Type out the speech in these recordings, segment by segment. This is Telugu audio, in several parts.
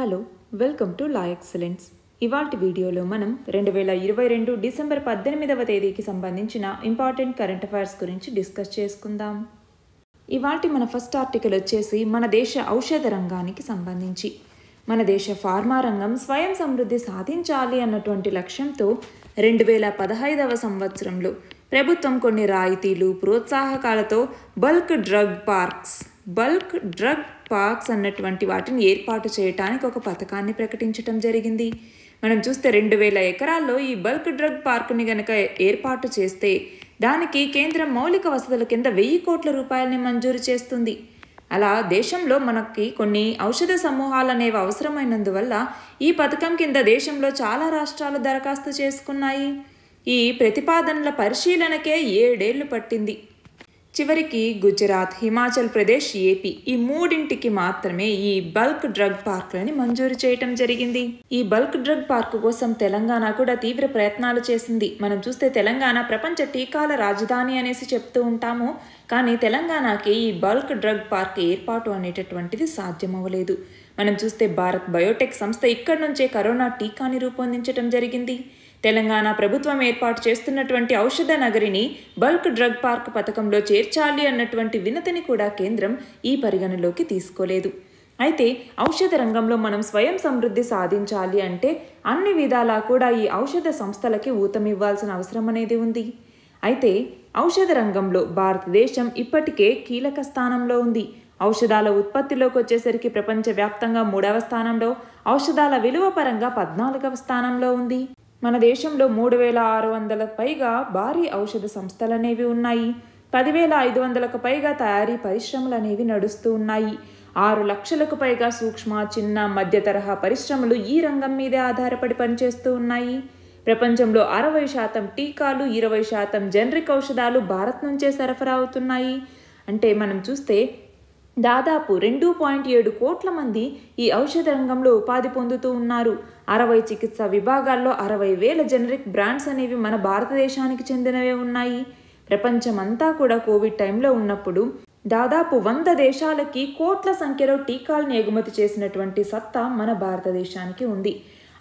Hello welcome to la excellence. ఇవాల్టి వీడియోలో మనం రెండు వేల ఇరవై రెండు డిసెంబర్ పద్దెనిమిదవ తేదీకి సంబంధించిన ఇంపార్టెంట్ కరెంట్ అఫైర్స్ గురించి డిస్కస్ చేసుకుందాం. ఇవాల్టి మన ఫస్ట్ ఆర్టికల్ వచ్చేసి మన దేశ ఔషధ రంగానికి సంబంధించి. మన దేశ ఫార్మా రంగం స్వయం సమృద్ధి సాధించాలి అన్నటువంటి లక్ష్యంతో రెండు వేల పదహైదవ సంవత్సరంలో ప్రభుత్వం కొన్ని రాయితీలు ప్రోత్సాహకాలతో bulk drug parks bulk drug parks అన్నటువంటి వాటిని ఏర్పాటు చేయటానికి ఒక పథకాన్ని ప్రకటించడం జరిగింది. మనం చూస్తే రెండు వేల ఎకరాల్లో ఈ బల్క్ డ్రగ్ పార్కుని గనక ఏర్పాటు చేస్తే దానికి కేంద్రం మౌలిక వసతుల కింద వెయ్యి కోట్ల రూపాయలని మంజూరు చేస్తుంది. అలా దేశంలో మనకి కొన్ని ఔషధ సమూహాలు అనేవి అవసరమైనందువల్ల ఈ పథకం కింద దేశంలో చాలా రాష్ట్రాలు దరఖాస్తు చేసుకున్నాయి. ఈ ప్రతిపాదనల పరిశీలనకే ఏడేళ్ళు పట్టింది. చివరికి గుజరాత్ హిమాచల్ ప్రదేశ్ ఏపీ ఈ మూడింటికి మాత్రమే ఈ బల్క్ డ్రగ్ పార్కులని మంజూరు చేయటం జరిగింది. ఈ బల్క్ డ్రగ్ పార్కు కోసం తెలంగాణ కూడా తీవ్ర ప్రయత్నాలు చేసింది. మనం చూస్తే తెలంగాణ ప్రపంచ టీకాల రాజధాని అనేసి చెప్తూ ఉంటాము. కానీ తెలంగాణకి ఈ బల్క్ డ్రగ్ పార్క్ ఏర్పాటు అనేటటువంటిది సాధ్యమవ్వలేదు. మనం చూస్తే భారత్ బయోటెక్ సంస్థ ఇక్కడి నుంచే కరోనా టీకాని రూపొందించడం జరిగింది. తెలంగాణ ప్రభుత్వం ఏర్పాటు చేస్తున్నటువంటి ఔషధ నగరిని బల్క్ డ్రగ్ పార్క్ పథకంలో చేర్చాలి అన్నటువంటి వినతిని కూడా కేంద్రం ఈ పరిగణలోకి తీసుకోలేదు. అయితే ఔషధ రంగంలో మనం స్వయం సమృద్ధి సాధించాలి అంటే అన్ని విధాలా కూడా ఈ ఔషధ సంస్థలకి ఊతమివ్వాల్సిన అవసరం అనేది ఉంది. అయితే ఔషధ రంగంలో భారతదేశం ఇప్పటికే కీలక స్థానంలో ఉంది. ఔషధాల ఉత్పత్తిలోకి వచ్చేసరికి ప్రపంచవ్యాప్తంగా మూడవ స్థానంలో ఔషధాల విలువ పరంగా పద్నాలుగవ స్థానంలో ఉంది. మన దేశంలో మూడు వేల ఆరు వందల పైగా భారీ ఔషధ సంస్థలు అనేవి ఉన్నాయి. పదివేల ఐదు వందలకు పైగా తయారీ పరిశ్రమలు అనేవి నడుస్తూ ఉన్నాయి. ఆరు లక్షలకు పైగా సూక్ష్మ చిన్న మధ్య తరహా పరిశ్రమలు ఈ రంగం మీదే ఆధారపడి పనిచేస్తూ ఉన్నాయి. ప్రపంచంలో అరవై శాతం టీకాలు ఇరవై శాతం జనరిక్ ఔషధాలు భారత్ నుంచే సరఫరా అవుతున్నాయి. అంటే మనం చూస్తే దాదాపు రెండు పాయింట్ ఏడు కోట్ల మంది ఈ ఔషధ రంగంలో ఉపాధి పొందుతూ ఉన్నారు. అరవై చికిత్స విభాగాల్లో అరవై వేల జనరిక్ బ్రాండ్స్ అనేవి మన భారతదేశానికి చెందినవే ఉన్నాయి. ప్రపంచమంతా కూడా కోవిడ్ టైంలో ఉన్నప్పుడు దాదాపు వంద దేశాలకి కోట్ల సంఖ్యలో టీకాలను ఎగుమతి చేసినటువంటి సత్తా మన భారతదేశానికి ఉంది.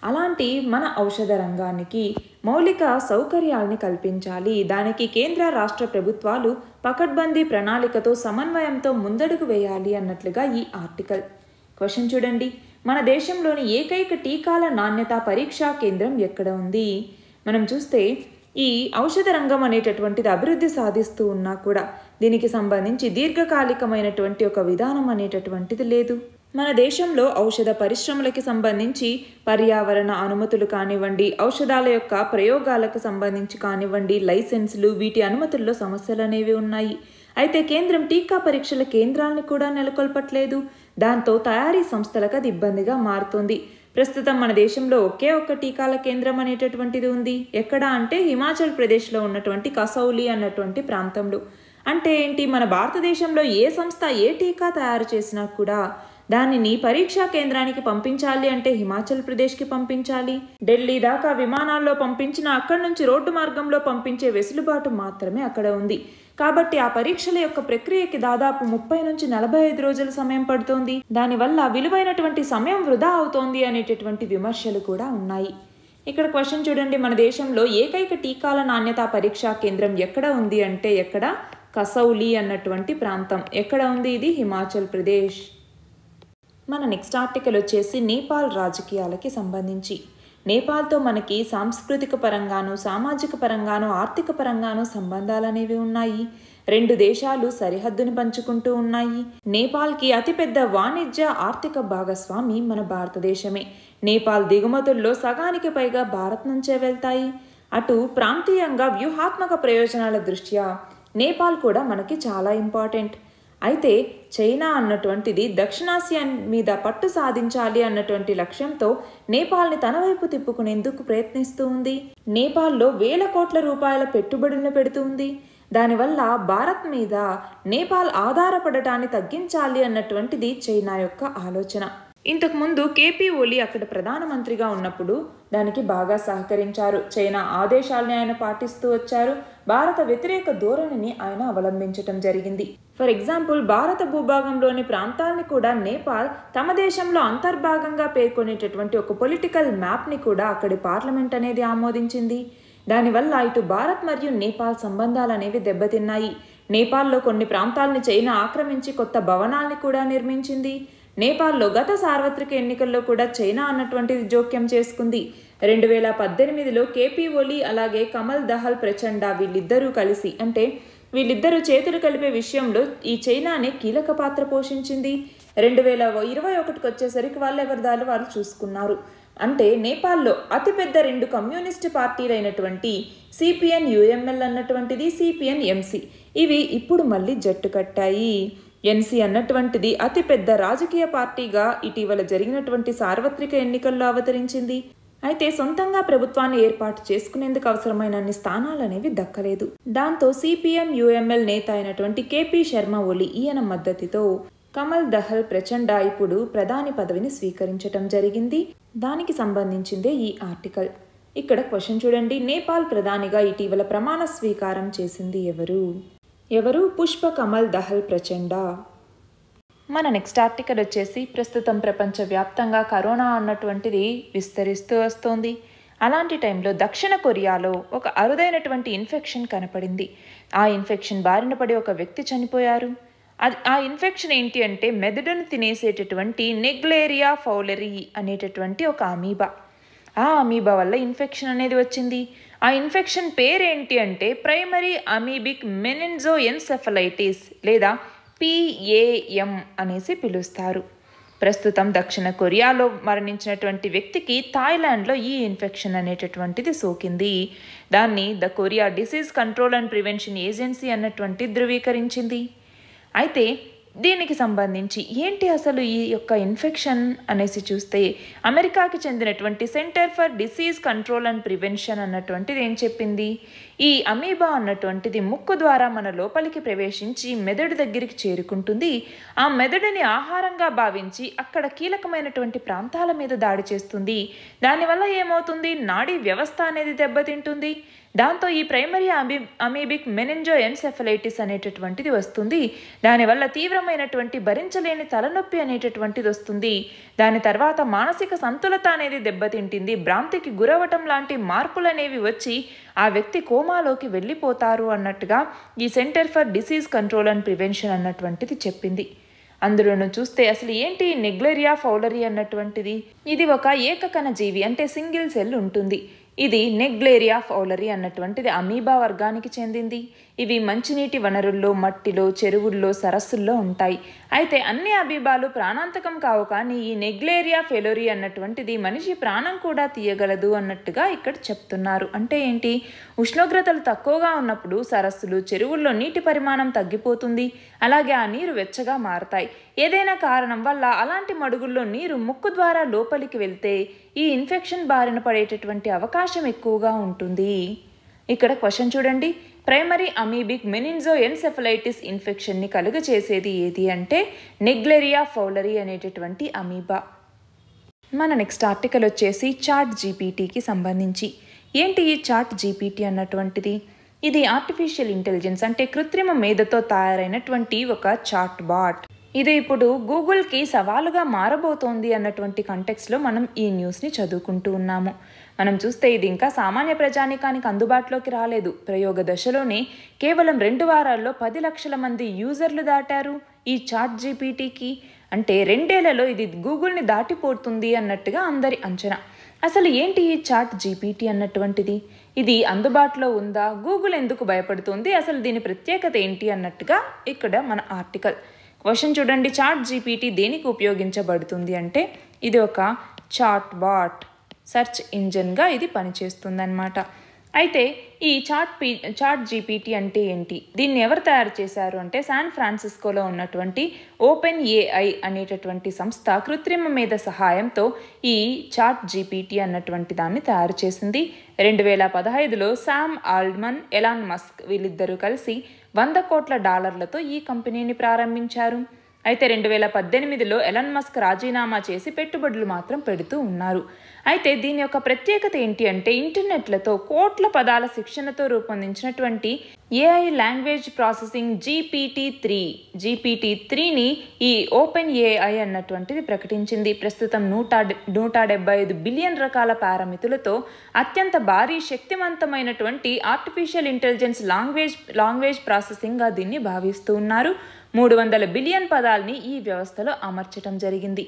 అలాంటి మన ఔషధ రంగానికి మౌలిక సౌకర్యాల్ని కల్పించాలి. దానికి కేంద్ర రాష్ట్ర ప్రభుత్వాలు పకడ్బందీ ప్రణాళికతో సమన్వయంతో ముందడుగు వేయాలి అన్నట్లుగా ఈ ఆర్టికల్. క్వశ్చన్ చూడండి. మన దేశంలోని ఏకైక టీకాల నాణ్యత పరీక్షా కేంద్రం ఎక్కడ ఉంది? మనం చూస్తే ఈ ఔషధ రంగం అనేటటువంటిది అభివృద్ధి సాధిస్తూ ఉన్నా కూడా దీనికి సంబంధించి దీర్ఘకాలికమైనటువంటి ఒక విధానం అనేటటువంటిది లేదు. మన దేశంలో ఔషధ పరిశ్రమలకి సంబంధించి పర్యావరణ అనుమతులు కానివ్వండి ఔషధాల యొక్క ప్రయోగాలకు సంబంధించి కానివ్వండి లైసెన్సులు వీటి అనుమతుల్లో సమస్యలు అనేవి ఉన్నాయి. అయితే కేంద్రం టీకా పరీక్షల కేంద్రాలను కూడా నెలకొల్పట్లేదు. దాంతో తయారీ సంస్థలకు అది ఇబ్బందిగా మారుతుంది. ప్రస్తుతం మన దేశంలో ఒకే ఒక్క టీకాల కేంద్రం అనేటటువంటిది ఉంది. ఎక్కడ అంటే హిమాచల్ ప్రదేశ్లో ఉన్నటువంటి కసౌలి అన్నటువంటి ప్రాంతంలో. అంటే ఏంటి? మన భారతదేశంలో ఏ సంస్థ ఏ టీకా తయారు చేసినా కూడా దానిని పరీక్షా కేంద్రానికి పంపించాలి అంటే హిమాచల్ ప్రదేశ్కి పంపించాలి. ఢిల్లీ దాకా విమానాల్లో పంపించిన అక్కడి నుంచి రోడ్డు మార్గంలో పంపించే వెసులుబాటు మాత్రమే అక్కడ ఉంది. కాబట్టి ఆ పరీక్షల యొక్క ప్రక్రియకి దాదాపు ముప్పై నుంచి నలభై ఐదు రోజుల సమయం పడుతోంది. దానివల్ల విలువైనటువంటి సమయం వృధా అవుతోంది అనేటటువంటి విమర్శలు కూడా ఉన్నాయి. ఇక్కడ క్వశ్చన్ చూడండి. మన దేశంలో ఏకైక టీకాల నాణ్యత పరీక్షా కేంద్రం ఎక్కడ ఉంది అంటే ఎక్కడ? కసౌలి అన్నటువంటి ప్రాంతం. ఎక్కడ ఉంది ఇది? హిమాచల్ ప్రదేశ్. మన నెక్స్ట్ ఆర్టికల్ వచ్చేసి నేపాల్ రాజకీయాలకి సంబంధించి. నేపాల్తో మనకి సాంస్కృతిక పరంగాను సామాజిక పరంగాను ఆర్థిక పరంగాను సంబంధాలు అనేవి ఉన్నాయి. రెండు దేశాలు సరిహద్దుని పంచుకుంటూ ఉన్నాయి. నేపాల్కి అతిపెద్ద వాణిజ్య ఆర్థిక భాగస్వామి మన భారతదేశమే. నేపాల్ దిగుమతుల్లో సగానికి పైగా భారత్ నుంచే వెళ్తాయి. అటు ప్రాంతీయంగా వ్యూహాత్మక ప్రయోజనాల దృష్ట్యా నేపాల్ కూడా మనకి చాలా ఇంపార్టెంట్. అయితే చైనా అన్నటువంటిది దక్షిణాసియా మీద పట్టు సాధించాలి అన్నటువంటి లక్ష్యంతో నేపాల్ని తన వైపు తిప్పుకునేందుకు ప్రయత్నిస్తూ ఉంది. నేపాల్లో వేల కోట్ల రూపాయల పెట్టుబడులను పెడుతుంది దానివల్ల భారత్ మీద నేపాల్ ఆధారపడటాన్ని తగ్గించాలి అన్నటువంటిది చైనా యొక్క ఆలోచన. ఇంతకుముందు కేపీ ఓలీ అక్కడ ప్రధానమంత్రిగా ఉన్నప్పుడు దానికి బాగా సహకరించారు. చైనా ఆదేశాలని ఆయన పాటిస్తూ వచ్చారు. భారత వ్యతిరేక ధోరణిని ఆయన అవలంబించటం జరిగింది. ఫర్ ఎగ్జాంపుల్ భారత భూభాగంలోని ప్రాంతాలని కూడా నేపాల్ తమ దేశంలో అంతర్భాగంగా పేర్కొనేటటువంటి ఒక పొలిటికల్ మ్యాప్ని కూడా అక్కడి పార్లమెంట్ అనేది ఆమోదించింది. దానివల్ల ఇటు భారత్ మరియు నేపాల్ సంబంధాలు అనేవి దెబ్బతిన్నాయి. నేపాల్లో కొన్ని ప్రాంతాలను చైనా ఆక్రమించి కొత్త భవనాల్ని కూడా నిర్మించింది. నేపాల్లో గత సార్వత్రిక ఎన్నికల్లో కూడా చైనా అన్నటువంటిది జోక్యం చేసుకుంది. రెండు వేల పద్దెనిమిదిలో కేపీ ఓలీ అలాగే కమల్ దహల్ ప్రచండ వీళ్ళిద్దరూ కలిసి అంటే వీళ్ళిద్దరూ చేతులు కలిపే విషయంలో ఈ చైనానే కీలక పాత్ర పోషించింది. రెండు వేల ఇరవై ఒకటికి వచ్చేసరికి వాళ్ళు దారి వాళ్ళు చూసుకున్నారు. అంటే నేపాల్లో అతిపెద్ద రెండు కమ్యూనిస్ట్ పార్టీలైనటువంటి సిపిఎన్ యుఎంఎల్ అన్నటువంటిది సిపిఎన్ ఎంసి. ఇవి ఇప్పుడు మళ్ళీ జట్టు కట్టాయి. ఎన్సీ అన్నటువంటిది అతిపెద్ద రాజకీయ పార్టీగా ఇటీవల జరిగినటువంటి సార్వత్రిక ఎన్నికల్లో అవతరించింది. అయితే సొంతంగా ప్రభుత్వాన్ని ఏర్పాటు చేసుకునేందుకు అవసరమైన అన్ని స్థానాలనేవి దక్కలేదు. దాంతో సిపిఎం యుఎంఎల్ నేత అయినటువంటి కేపీ శర్మ ఒలి ఈయన మద్దతుతో కమల్ దహల్ ప్రచండ ఇప్పుడు ప్రధాని పదవిని స్వీకరించటం జరిగింది. దానికి సంబంధించిందే ఈ ఆర్టికల్. ఇక్కడ క్వశ్చన్ చూడండి. నేపాల్ ప్రధానిగా ఇటీవల ప్రమాణ స్వీకారం చేసింది ఎవరు? ఎవరు? పుష్ప కమల్ దహల్ ప్రచండ. మన నెక్స్ట్ ఆర్టికల్ వచ్చేసి ప్రస్తుతం ప్రపంచవ్యాప్తంగా కరోనా అన్నటువంటిది విస్తరిస్తూ వస్తోంది. అలాంటి టైంలో దక్షిణ కొరియాలో ఒక అరుదైనటువంటి ఇన్ఫెక్షన్ కనపడింది. ఆ ఇన్ఫెక్షన్ బారిన పడి ఒక వ్యక్తి చనిపోయారు. అది ఆ ఇన్ఫెక్షన్ ఏంటి అంటే మెదడును తినేసేటటువంటి నెగ్లేరియా ఫౌలరీ అనేటటువంటి ఒక అమీబా. ఆ అమీబా వల్ల ఇన్ఫెక్షన్ అనేది వచ్చింది. ఆ ఇన్ఫెక్షన్ పేరేంటి అంటే ప్రైమరీ అమీబిక్ మెనెన్జో ఎన్సెఫలైటిస్ లేదా పిఏఎం అనేసి పిలుస్తారు. ప్రస్తుతం దక్షిణ కొరియాలో మరణించినటువంటి వ్యక్తికి థాయిలాండ్లో ఈ ఇన్ఫెక్షన్ అనేటటువంటిది సోకింది. దాన్ని the Korea disease control and prevention agency అన్నటువంటి ధృవీకరించింది. అయితే దీనికి సంబంధించి ఏంటి అసలు ఈ యొక్క ఇన్ఫెక్షన్ అనేసి చూస్తే అమెరికాకి చెందినటువంటి centre for disease control and prevention అన్నటువంటిది ఏం చెప్పింది? ఈ అమీబా అన్నటువంటిది ముక్కు ద్వారా మన లోపలికి ప్రవేశించి మెదడు దగ్గరికి చేరుకుంటుంది. ఆ మెదడుని ఆహారంగా భావించి అక్కడ కీలకమైనటువంటి ప్రాంతాల మీద దాడి చేస్తుంది. దానివల్ల ఏమవుతుంది? నాడీ వ్యవస్థ అనేది దెబ్బతింటుంది. దాంతో ఈ ప్రైమరీ అమీ అమీబిక్ మెనింజో ఎన్సెఫలైటిస్ అనేటటువంటిది వస్తుంది. దానివల్ల తీవ్రమైనటువంటి భరించలేని తలనొప్పి అనేటటువంటిది వస్తుంది. దాని తర్వాత మానసిక సంతులత అనేది దెబ్బతింటుంది. భ్రాంతికి గురవటం లాంటి మార్పులు అనేవి వచ్చి ఆ వ్యక్తి కోమాలోకి వెళ్ళిపోతారు అన్నట్టుగా ఈ centre for disease control and prevention అన్నటువంటిది చెప్పింది. అందులోను చూస్తే అసలు ఏంటి నెగ్లెరియా ఫౌలరీ అన్నటువంటిది? ఇది ఒక ఏకకణ జీవి అంటే సింగిల్ సెల్ ఉంటుంది. ఇది నెగ్లేరియా ఫౌలరీ అన్నటువంటిది అమీబా వర్గానికి చెందింది. ఇవి మంచినీటి వనరుల్లో మట్టిలో చెరువుల్లో సరస్సుల్లో ఉంటాయి. అయితే అన్ని అభిభాలు ప్రాణాంతకం కావు కానీ ఈ నెగ్లేరియా ఫెలోరీ అన్నటువంటిది మనిషి ప్రాణం కూడా తీయగలదు అన్నట్టుగా ఇక్కడ చెప్తున్నారు. అంటే ఏంటి? ఉష్ణోగ్రతలు తక్కువగా ఉన్నప్పుడు సరస్సులు చెరువుల్లో నీటి పరిమాణం తగ్గిపోతుంది. అలాగే ఆ నీరు వెచ్చగా మారతాయి. ఏదైనా కారణం వల్ల అలాంటి మడుగుల్లో నీరు ముక్కు ద్వారా లోపలికి వెళ్తే ఈ ఇన్ఫెక్షన్ బారిన పడేటటువంటి అవకాశం ఎక్కువగా ఉంటుంది. ఇక్కడ క్వశ్చన్ చూడండి. ప్రైమరీ అమీబిక్ మెనిన్జో ఎన్సెఫలైటిస్ ఇన్ఫెక్షన్ని కలుగచేసేది ఏది అంటే నెగ్లెరియా ఫౌలరీ అనేటటువంటి అమీబా. మన నెక్స్ట్ ఆర్టికల్ వచ్చేసి చాట్ జీపీటీకి సంబంధించి. ఏంటి ఈ చాట్ జీపీటీ అన్నటువంటిది? ఇది ఆర్టిఫిషియల్ ఇంటెలిజెన్స్ అంటే కృత్రిమ మేధతో తయారైనటువంటి ఒక చాట్ బాట్ ఇది ఇప్పుడు గూగుల్కి సవాలుగా మారబోతోంది అన్నటువంటి కంటెక్స్లో మనం ఈ న్యూస్ని చదువుకుంటూ ఉన్నాము. మనం చూస్తే ఇది ఇంకా సామాన్య ప్రజానికానికి అందుబాటులోకి రాలేదు. ప్రయోగ దశలోనే కేవలం రెండు వారాల్లో పది లక్షల మంది యూజర్లు దాటారు. ఈ చాట్ జీపీటీకి అంటే రెండేళ్ళలో ఇది గూగుల్ని దాటిపోతుంది అన్నట్టుగా అందరి అంచనా. అసలు ఏంటి ఈ చాట్ జీపీటీ అన్నటువంటిది? ఇది అందుబాటులో ఉందా? గూగుల్ ఎందుకు భయపడుతుంది? అసలు దీని ప్రత్యేకత ఏంటి? అన్నట్టుగా ఇక్కడ మన ఆర్టికల్. క్వశ్చన్ చూడండి. చాట్ జీపీటీ దేనికి ఉపయోగించబడుతుంది అంటే ఇది ఒక చాట్ బాట్. సెర్చ్ ఇంజన్గా ఇది పనిచేస్తుందన్నమాట. అయితే ఈ చాట్ పీ చాట్ జీపీటీ అంటే ఏంటి? దీన్ని ఎవరు తయారు చేశారు అంటే శాన్ ఫ్రాన్సిస్కోలో ఉన్నటువంటి ఓపెన్ ఏఐ అనేటటువంటి సంస్థ కృత్రిమ మీద సహాయంతో ఈ చాట్ జీపీటీ అన్నటువంటి దాన్ని తయారు చేసింది. రెండు వేల పదహైదులో శామ్ ఆల్డ్మన్ ఎలాన్ మస్క్ వీళ్ళిద్దరూ కలిసి వంద కోట్ల డాలర్లతో ఈ కంపెనీని ప్రారంభించారు. అయితే రెండు వేల పద్దెనిమిదిలో ఎలన్ మస్క్ రాజీనామా చేసి పెట్టుబడులు మాత్రం పెడుతూ ఉన్నారు. అయితే దీని యొక్క ప్రత్యేకత ఏంటి అంటే ఇంటర్నెట్లతో కోట్ల పదాల శిక్షణతో రూపొందించినటువంటి AI language processing GPT three GPT త్రీని ఈ ఓపెన్ ఏఐ అన్నటువంటిది ప్రకటించింది. ప్రస్తుతం నూట నూట డెబ్బై ఐదు బిలియన్ రకాల పారామితులతో అత్యంత భారీ శక్తివంతమైనటువంటి ఆర్టిఫిషియల్ ఇంటెలిజెన్స్ లాంగ్వేజ్ లాంగ్వేజ్ ప్రాసెసింగ్గా దీన్ని భావిస్తూ ఉన్నారు. మూడు వందల బిలియన్ పదాల్ని ఈ వ్యవస్థలో అమర్చటం జరిగింది.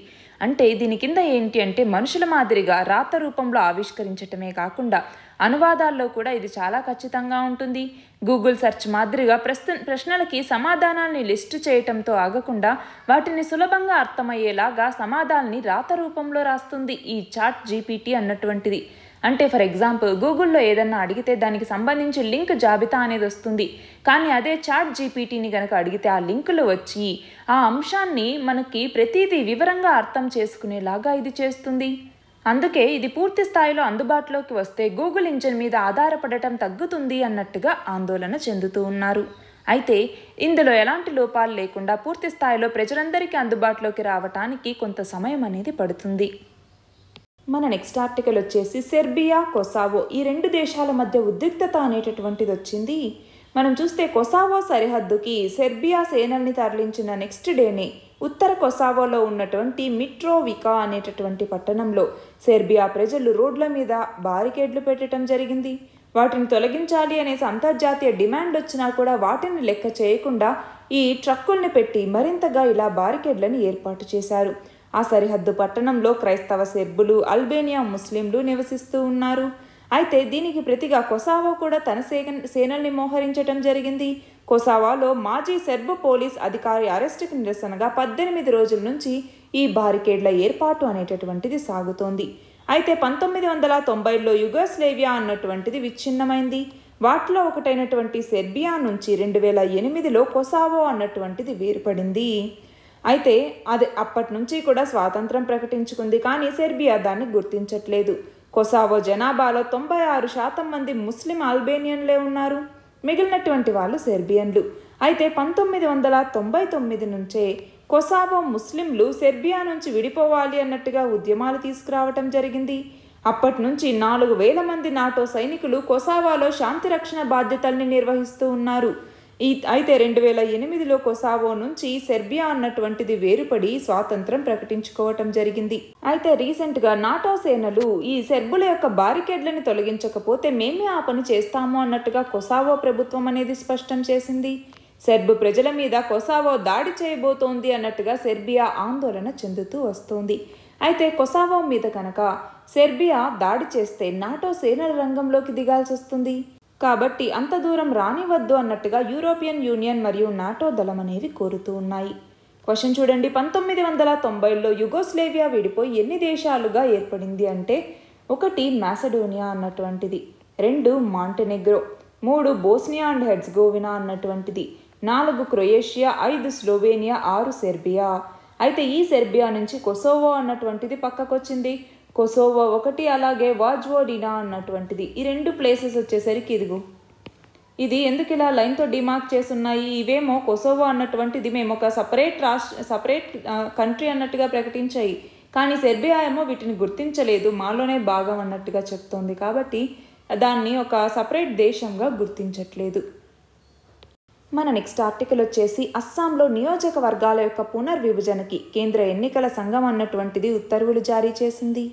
అంటే దీని కింద ఏంటి అంటే మనుషుల మాదిరిగా రాత రూపంలో ఆవిష్కరించటమే కాకుండా అనువాదాల్లో కూడా ఇది చాలా ఖచ్చితంగా ఉంటుంది. గూగుల్ సెర్చ్ మాదిరిగా ప్రశ్న ప్రశ్నలకి సమాధానాల్ని లిస్టు చేయటంతో ఆగకుండా వాటిని సులభంగా అర్థమయ్యేలాగా సమాధానాల్ని రాత రూపంలో రాస్తుంది ఈ చాట్ జీపీటీ అన్నటువంటిది. అంటే ఫర్ ఎగ్జాంపుల్ గూగుల్లో ఏదన్నా అడిగితే దానికి సంబంధించి లింక్ జాబితా అనేది వస్తుంది. కానీ అదే చాట్ జీపీటీని కనుక అడిగితే ఆ లింకులు వచ్చి ఆ అంశాన్ని మనకి ప్రతిదీ వివరంగా అర్థం చేసుకునేలాగా ఇది చేస్తుంది. అందుకే ఇది పూర్తి స్థాయిలో అందుబాటులోకి వస్తే గూగుల్ ఇంజిన్ మీద ఆధారపడటం తగ్గుతుంది అన్నట్టుగా ఆందోళన చెందుతూ ఉన్నారు. అయితే ఇందులో ఎలాంటి లోపాలు లేకుండా పూర్తి స్థాయిలో ప్రజలందరికీ అందుబాటులోకి రావటానికి కొంత సమయం అనేది పడుతుంది. మన నెక్స్ట్ ఆర్టికల్ వచ్చేసి సెర్బియా కొసావో ఈ రెండు దేశాల మధ్య ఉద్రిక్తత అనేటటువంటిది వచ్చింది. మనం చూస్తే కొసావో సరిహద్దుకి సెర్బియా సేనల్ని తరలించిన నెక్స్ట్ డేనే ఉత్తర కొసావోలో ఉన్నటువంటి మిట్రోవికా అనేటటువంటి పట్టణంలో సెర్బియా ప్రజలు రోడ్ల మీద బారికేడ్లు పెట్టడం జరిగింది. వాటిని తొలగించాలి అనేసి అంతర్జాతీయ డిమాండ్ వచ్చినా కూడా వాటిని లెక్క చేయకుండా ఈ ట్రక్కుల్ని పెట్టి మరింతగా ఇలా బారికేడ్లను ఏర్పాటు చేశారు. ఆ సరిహద్దు పట్టణంలో క్రైస్తవ సెర్బులు అల్బేనియా ముస్లింలు నివసిస్తూ ఉన్నారు. అయితే దీనికి ప్రతిగా కొసావో కూడా తన సేన సేనల్ని మోహరించటం జరిగింది. కొసావాలో మాజీ సెర్బ్ పోలీస్ అధికారి అరెస్టుకు నిరసనగా పద్దెనిమిది రోజుల నుంచి ఈ బారికేడ్ల ఏర్పాటు అనేటటువంటిది సాగుతోంది. అయితే పంతొమ్మిది వందల తొంభైలో యుగోస్లేవియా అన్నటువంటిది విచ్ఛిన్నమైంది. వాటిలో ఒకటైనటువంటి సెర్బియా నుంచి రెండు వేల ఎనిమిదిలో కొసావో అన్నటువంటిది వేరుపడింది. అయితే అది అప్పటి నుంచి కూడా స్వాతంత్రం ప్రకటించుకుంది కానీ సెర్బియా దాన్ని గుర్తించట్లేదు. కొసావో జనాభాలో తొంభై ఆరు శాతం మంది ముస్లిం అల్బేనియన్లే ఉన్నారు. మిగిలినటువంటి వాళ్ళు సెర్బియన్లు. అయితే పంతొమ్మిది వందల తొంభై తొమ్మిది నుంచే కొసావో ముస్లింలు సెర్బియా నుంచి విడిపోవాలి అన్నట్టుగా ఉద్యమాలు తీసుకురావటం జరిగింది. అప్పటి నుంచి నాలుగు వేల మంది నాటో సైనికులు కొసావాలో శాంతి రక్షణ బాధ్యతల్ని నిర్వహిస్తూ ఉన్నారు. ఈ అయితే రెండు వేల ఎనిమిదిలో కొసావో నుంచి సెర్బియా అన్నటువంటిది వేరుపడి స్వాతంత్రం ప్రకటించుకోవటం జరిగింది. అయితే రీసెంట్గా నాటో సేనలు ఈ సెర్బుల యొక్క బారికేడ్లను తొలగించకపోతే మేమే ఆ పని చేస్తాము అన్నట్టుగా కొసావో ప్రభుత్వం అనేది స్పష్టం చేసింది. సెర్బు ప్రజల మీద కొసావో దాడి చేయబోతోంది అన్నట్టుగా సెర్బియా ఆందోళన చెందుతూ వస్తోంది. అయితే కొసావో మీద కనుక సెర్బియా దాడి చేస్తే నాటో సేనల రంగంలోకి దిగాల్సి వస్తుంది కాబట్టి అంత దూరం రానివద్దు అన్నట్టుగా యూరోపియన్ యూనియన్ మరియు నాటో దళం అనేవి కోరుతూ ఉన్నాయి. క్వశ్చన్ చూడండి. పంతొమ్మిది వందల తొంభైలో యుగోస్లేవియా విడిపోయి ఎన్ని దేశాలుగా ఏర్పడింది అంటే ఒకటి మ్యాసడోనియా అన్నటువంటిది రెండు మాంటెనెగ్రో మూడు బోస్నియా అండ్ హెడ్స్గోవినా అన్నటువంటిది నాలుగు క్రొయేషియా ఐదు స్లోవేనియా ఆరు సెర్బియా. అయితే ఈ సెర్బియా నుంచి కొసోవో అన్నటువంటిది పక్కకొచ్చింది. కొసోవో ఒకటి అలాగే వాజ్వోడినా అన్నటువంటిది. ఈ రెండు ప్లేసెస్ వచ్చేసరికి ఇదిగో. ఇది ఎందుకు ఇలా లైన్తో డిమార్క్ చేస్తున్నాయి? ఇవేమో కొసోవో అన్నటువంటిది మేము ఒక సపరేట్ రాష్ట్ర సపరేట్ కంట్రీ అన్నట్టుగా ప్రకటించాయి. కానీ సెర్బియా ఏమో వీటిని గుర్తించలేదు. మాలోనే భాగం అన్నట్టుగా చెప్తోంది కాబట్టి దాన్ని ఒక సపరేట్ దేశంగా గుర్తించట్లేదు. మన నెక్స్ట్ ఆర్టికల్ వచ్చేసి అస్సాంలో నియోజకవర్గాల యొక్క పునర్విభజనకి కేంద్ర ఎన్నికల సంఘం అన్నటువంటిది ఉత్తర్వులు జారీ చేసింది.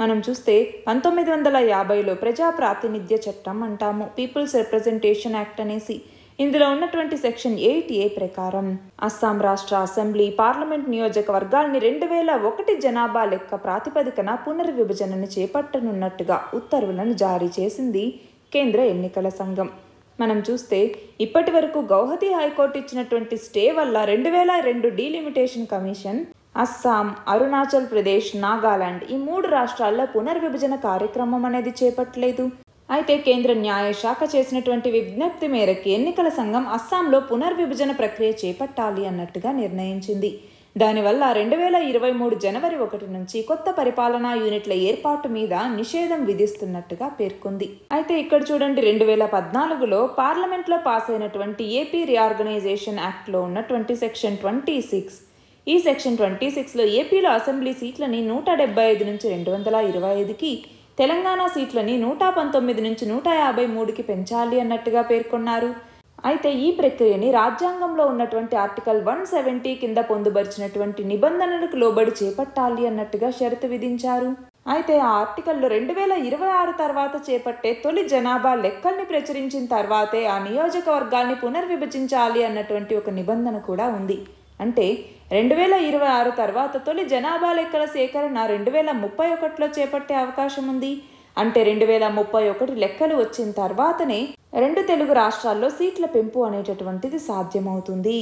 మనం చూస్తే పంతొమ్మిది వందల యాభైలో ప్రజా ప్రాతినిధ్య చట్టం అంటాము. పీపుల్స్ రిప్రజెంటేషన్ యాక్ట్ అనేసి. ఇందులో ఉన్నటువంటి సెక్షన్ ఎయిట్ ఏ ప్రకారం అస్సాం రాష్ట్ర అసెంబ్లీ పార్లమెంట్ నియోజకవర్గాల్ని రెండు వేల ఒకటి జనాభా లెక్క ప్రాతిపదికన పునర్విభజనను చేపట్టనున్నట్టుగా ఉత్తర్వులను జారీ చేసింది కేంద్ర ఎన్నికల సంఘం. మనం చూస్తే ఇప్పటి వరకు గౌహతి హైకోర్టు ఇచ్చినటువంటి స్టే వల్ల రెండు వేల రెండు డీలిమిటేషన్ కమిషన్ అస్సాం అరుణాచల్ ప్రదేశ్ నాగాలాండ్ ఈ మూడు రాష్ట్రాల్లో పునర్విభజన కార్యక్రమం అనేది చేపట్టలేదు. అయితే కేంద్ర న్యాయశాఖ చేసినటువంటి విజ్ఞప్తి మేరకు ఎన్నికల సంఘం అస్సాంలో పునర్విభజన ప్రక్రియ చేపట్టాలి అన్నట్టుగా నిర్ణయించింది. దానివల్ల రెండు వేల ఇరవై మూడు జనవరి ఒకటి నుంచి కొత్త పరిపాలనా యూనిట్ల ఏర్పాటు మీద నిషేధం విధిస్తున్నట్టుగా పేర్కొంది. అయితే ఇక్కడ చూడండి రెండు వేల పద్నాలుగులో పార్లమెంట్లో పాస్ అయినటువంటి ఏపీ రీఆర్గనైజేషన్ యాక్ట్లో ఉన్నటువంటి సెక్షన్ ట్వంటీ సిక్స్ ఈ సెక్షన్ ట్వంటీ సిక్స్లో ఏపీలో అసెంబ్లీ సీట్లని నూట డెబ్బై ఐదు నుంచి రెండు వందల ఇరవై ఐదుకి తెలంగాణ సీట్లని నూట పంతొమ్మిది నుంచి నూట యాభై మూడుకి పెంచాలి అన్నట్టుగా పేర్కొన్నారు. అయితే ఈ ప్రక్రియని రాజ్యాంగంలో ఉన్నటువంటి ఆర్టికల్ వన్ సెవెంటీ కింద పొందుపరిచినటువంటి నిబంధనలకు లోబడి చేపట్టాలి అన్నట్టుగా షరతు విధించారు. అయితే ఆ ఆర్టికల్లో రెండు వేల ఇరవై ఆరు తర్వాత చేపట్టే తొలి జనాభా లెక్కల్ని ప్రచురించిన తర్వాతే ఆ నియోజకవర్గాల్ని పునర్విభజించాలి అన్నటువంటి ఒక నిబంధన కూడా ఉంది. అంటే రెండు వేల ఇరవై ఆరు తర్వాత తొలి జనాభా లెక్కల సేకరణ రెండు వేల ముప్పై ఒకటిలో చేపట్టే అవకాశం ఉంది. అంటే రెండు వేల ముప్పై ఒకటి లెక్కలు వచ్చిన తర్వాతనే రెండు తెలుగు రాష్ట్రాల్లో సీట్ల పెంపు అనేటటువంటిది సాధ్యమవుతుంది.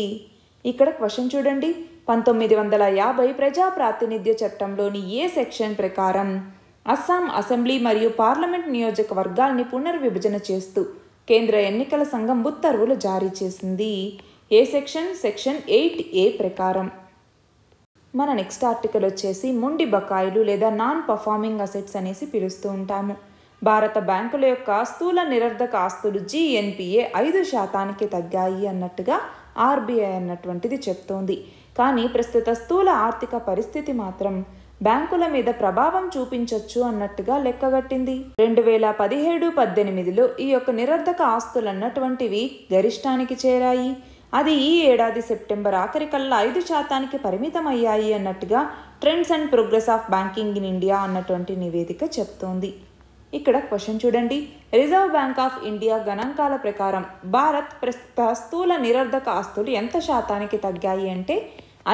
ఇక్కడ క్వశ్చన్ చూడండి. పంతొమ్మిది వందల యాభై ప్రజా ప్రాతినిధ్య చట్టంలోని ఏ సెక్షన్ ప్రకారం అస్సాం అసెంబ్లీ మరియు పార్లమెంట్ నియోజకవర్గాల్ని పునర్విభజన చేస్తూ కేంద్ర ఎన్నికల సంఘం ఉత్తర్వులు జారీ చేసింది. ఏ సెక్షన్? సెక్షన్ ఎయిట్ ఏ ప్రకారం. మన నెక్స్ట్ ఆర్టికల్ వచ్చేసి మొండి బకాయిలు లేదా నాన్ పర్ఫార్మింగ్ అసెట్స్ అనేసి పిలుస్తూ ఉంటాము. భారత బ్యాంకుల యొక్క స్థూల నిరర్ధక ఆస్తులు జిఎన్పిఏ ఐదు శాతానికి తగ్గాయి అన్నట్టుగా ఆర్బీఐ అన్నటువంటిది చెప్తోంది. కానీ ప్రస్తుత స్థూల ఆర్థిక పరిస్థితి మాత్రం బ్యాంకుల మీద ప్రభావం చూపించవచ్చు అన్నట్టుగా లెక్కగట్టింది రెండు వేల పదిహేడు పద్దెనిమిదిలో ఈ యొక్క నిరర్ధక ఆస్తులు అన్నటువంటివి గరిష్టానికి చేరాయి. అది ఈ ఏడాది సెప్టెంబర్ ఆఖరికల్లా ఐదు శాతానికి పరిమితమయ్యాయి అన్నట్టుగా trends and progress of banking in India అన్నటువంటి నివేదిక చెప్తోంది. ఇక్కడ క్వశ్చన్ చూడండి. రిజర్వ్ బ్యాంక్ ఆఫ్ ఇండియా గణాంకాల ప్రకారం భారత్ ప్రస్తుత స్థూల నిరర్ధక ఆస్తులు ఎంత శాతానికి తగ్గాయి అంటే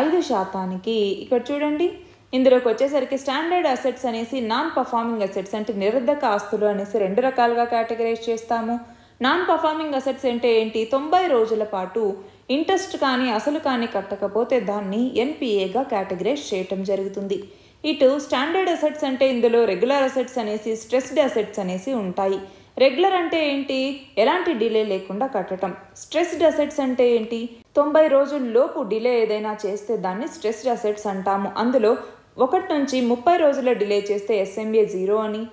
ఐదు శాతానికి. ఇక్కడ చూడండి. ఇందులోకి వచ్చేసరికి స్టాండర్డ్ అసెట్స్ అనేసి నాన్ పర్ఫార్మింగ్ అసెట్స్ అంటే నిరర్ధక ఆస్తులు అనేసి రెండు రకాలుగా కేటగరైజ్ చేస్తాము. నాన్ పర్ఫార్మింగ్ అసెట్స్ అంటే ఏంటి? తొంభై రోజుల పాటు ఇంట్రెస్ట్ కానీ అసలు కానీ కట్టకపోతే దాన్ని ఎన్పిఏగా కేటగరైజ్ చేయటం జరుగుతుంది. ఇటు స్టాండర్డ్ అసెట్స్ అంటే ఇందులో రెగ్యులర్ అసెట్స్ అనేసి స్ట్రెస్డ్ అసెట్స్ అనేసి ఉంటాయి. రెగ్యులర్ అంటే ఏంటి? ఎలాంటి డిలే లేకుండా కట్టడం స్ట్రెస్డ్ అసెట్స్ అంటే ఏంటి? తొంభై రోజుల్లోపు డిలే ఏదైనా చేస్తే దాన్ని స్ట్రెస్డ్ అసెట్స్ అంటాము. అందులో ఒకటి నుంచి ముప్పై రోజుల డిలే చేస్తే ఎస్ఎంఏ జీరో అని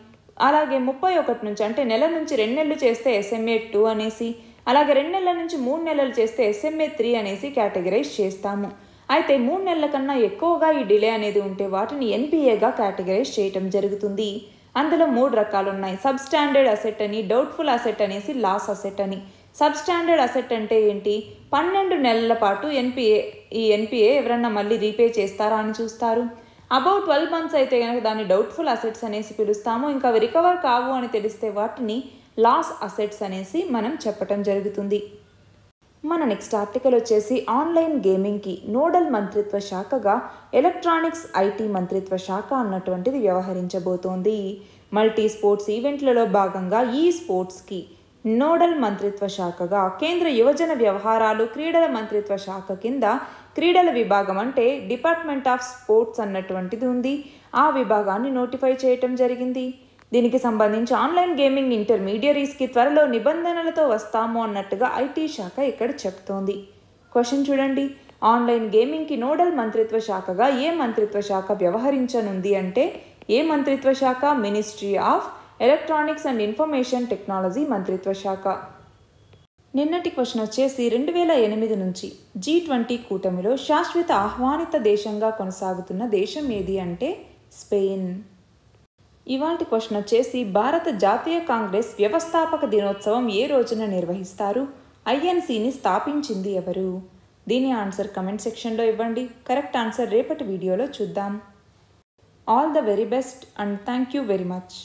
అలాగే ముప్పై ఒకటి నుంచి అంటే నెల నుంచి రెండు నెలలు చేస్తే ఎస్ఎంఏ టూ అనేసి అలాగే రెండు నెలల నుంచి మూడు నెలలు చేస్తే ఎస్ఎంఏ త్రీ అనేసి కేటగరైజ్ చేస్తాము. అయితే మూడు నెలల కన్నా ఎక్కువగా ఈ డిలే అనేది ఉంటే వాటిని ఎన్పిఏగా కేటగరైజ్ చేయటం జరుగుతుంది. అందులో మూడు రకాలు ఉన్నాయి సబ్ స్టాండర్డ్ అసెట్ అని డౌట్ఫుల్ అసెట్ అనేసి లాస్ అసెట్ అని. సబ్ స్టాండర్డ్ అసెట్ అంటే ఏంటి? పన్నెండు నెలల పాటు ఎన్పిఏ ఈ ఎన్పిఏ ఎవరన్నా మళ్ళీ రీపే చేస్తారా అని చూస్తారు. అబౌట్ ట్వెల్వ్ మంత్స్ అయితే కనుక దాన్ని డౌట్ఫుల్ అసెట్స్ అనేసి పిలుస్తాము. ఇంకా అవి రికవర్ కావు అని తెలిస్తే వాటిని లాస్ అసెట్స్ అనేసి మనం చెప్పటం జరుగుతుంది. మన నెక్స్ట్ ఆర్టికల్ వచ్చేసి ఆన్లైన్ గేమింగ్కి నోడల్ మంత్రిత్వ శాఖగా ఎలక్ట్రానిక్స్ ఐటీ మంత్రిత్వ శాఖ అన్నటువంటిది వ్యవహరించబోతోంది. మల్టీ స్పోర్ట్స్ ఈవెంట్లలో భాగంగా ఈ స్పోర్ట్స్కి నోడల్ మంత్రిత్వ శాఖగా కేంద్ర యువజన వ్యవహారాలు క్రీడల మంత్రిత్వ శాఖ కింద క్రీడల విభాగం అంటే డిపార్ట్మెంట్ ఆఫ్ స్పోర్ట్స్ అన్నటువంటిది ఉంది. ఆ విభాగాన్ని నోటిఫై చేయటం జరిగింది. దీనికి సంబంధించి ఆన్లైన్ గేమింగ్ ఇంటర్మీడియరీస్కి త్వరలో నిబంధనలతో వస్తాము అన్నట్టుగా ఐటీ శాఖ ఇక్కడ చెప్తోంది. క్వశ్చన్ చూడండి. ఆన్లైన్ గేమింగ్కి నోడల్ మంత్రిత్వ శాఖగా ఏ మంత్రిత్వ శాఖ వ్యవహరించనుంది అంటే ఏ మంత్రిత్వ శాఖ? Ministry of electronics and information technology మంత్రిత్వ శాఖ. నిన్నటి క్వశ్చన్ వచ్చేసి రెండు వేల ఎనిమిది నుంచి జీ ట్వంటీ కూటమిలో శాశ్వత ఆహ్వానిత దేశంగా కొనసాగుతున్న దేశం ఏది అంటే స్పెయిన్. ఇవాటి క్వశ్చన్ వచ్చేసి భారత జాతీయ కాంగ్రెస్ వ్యవస్థాపక దినోత్సవం ఏ రోజున నిర్వహిస్తారు? ఐఎన్సీని స్థాపించింది ఎవరు? దీని ఆన్సర్ కమెంట్ సెక్షన్లో ఇవ్వండి. కరెక్ట్ ఆన్సర్ రేపటి వీడియోలో చూద్దాం. All the very best and thank you very much.